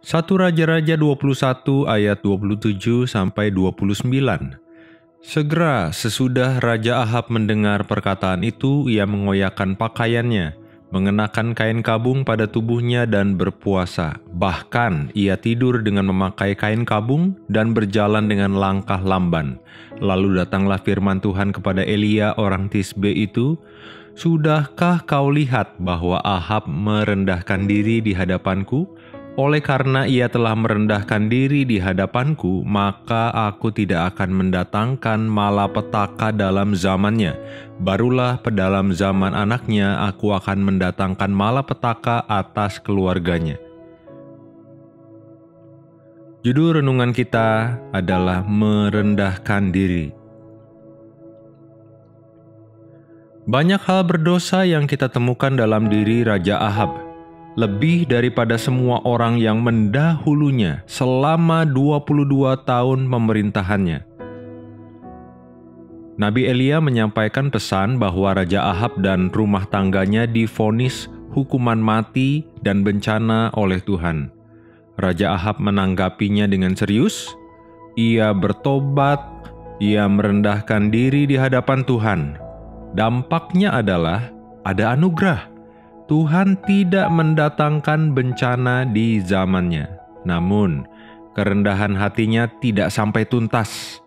1 Raja-Raja 21 ayat 27 sampai 29. Segera sesudah Raja Ahab mendengar perkataan itu, ia mengoyakkan pakaiannya, mengenakan kain kabung pada tubuhnya dan berpuasa. Bahkan ia tidur dengan memakai kain kabung dan berjalan dengan langkah lamban. Lalu datanglah firman Tuhan kepada Elia orang Tisbe itu, Sudahkah kau lihat bahwa Ahab merendahkan diri di hadapanku? Oleh karena ia telah merendahkan diri di hadapanku, maka aku tidak akan mendatangkan malapetaka dalam zamannya. Barulah dalam zaman anaknya aku akan mendatangkan malapetaka atas keluarganya. Judul renungan kita adalah merendahkan diri. Banyak hal berdosa yang kita temukan dalam diri Raja Ahab, lebih daripada semua orang yang mendahulunya selama 22 tahun pemerintahannya. Nabi Elia menyampaikan pesan bahwa Raja Ahab dan rumah tangganya difonis hukuman mati dan bencana oleh Tuhan. Raja Ahab menanggapinya dengan serius. Ia bertobat, ia merendahkan diri di hadapan Tuhan Dampaknya adalah ada anugerah. Tuhan tidak mendatangkan bencana di zamannya. Namun, kerendahan hatinya tidak sampai tuntas.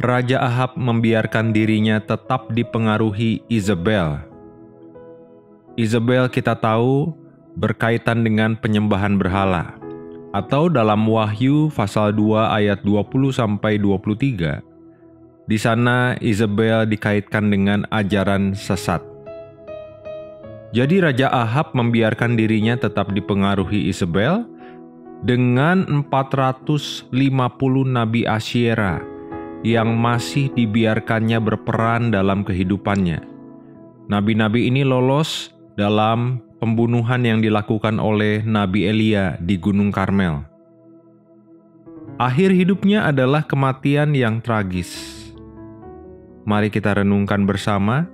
Raja Ahab membiarkan dirinya tetap dipengaruhi Isabel. Isabel kita tahu berkaitan dengan penyembahan berhala. Atau dalam Wahyu pasal 2 ayat 20 sampai 23, di sana Isabel dikaitkan dengan ajaran sesat. Jadi Raja Ahab membiarkan dirinya tetap dipengaruhi Isabel dengan 450 nabi Asyera yang masih dibiarkannya berperan dalam kehidupannya. Nabi-nabi ini lolos dalam pembunuhan yang dilakukan oleh Nabi Elia di Gunung Karmel. Akhir hidupnya adalah kematian yang tragis. Mari kita renungkan bersama.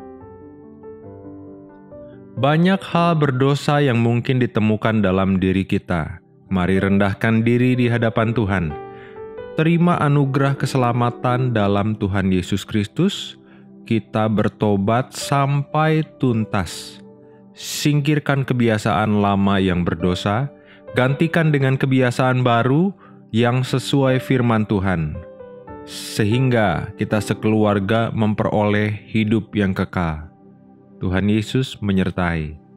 Banyak hal berdosa yang mungkin ditemukan dalam diri kita. Mari rendahkan diri di hadapan Tuhan. Terima anugerah keselamatan dalam Tuhan Yesus Kristus. Kita bertobat sampai tuntas. Singkirkan kebiasaan lama yang berdosa, gantikan dengan kebiasaan baru yang sesuai firman Tuhan sehingga kita sekeluarga memperoleh hidup yang kekal. Tuhan Yesus menyertai.